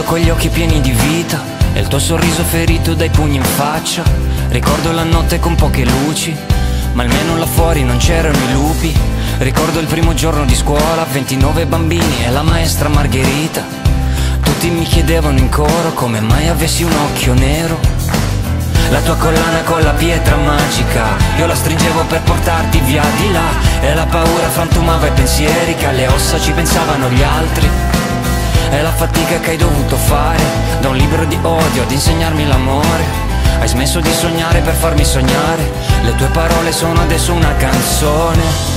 quegli occhi pieni di vita e il tuo sorriso ferito dai pugni in faccia. Ricordo la notte con poche luci, ma almeno là fuori non c'erano i lupi. Ricordo il primo giorno di scuola, 29 bambini e la maestra Margherita. Tutti mi chiedevano in coro come mai avessi un occhio nero. La tua collana con la pietra magica Io la stringevo per portarti via di là E la paura frantumava i pensieri Che alle ossa ci pensavano gli altri E la fatica che hai dovuto fare Da un libro di odio ad insegnarmi l'amore. Hai smesso di sognare per farmi sognare Le tue parole sono adesso una canzone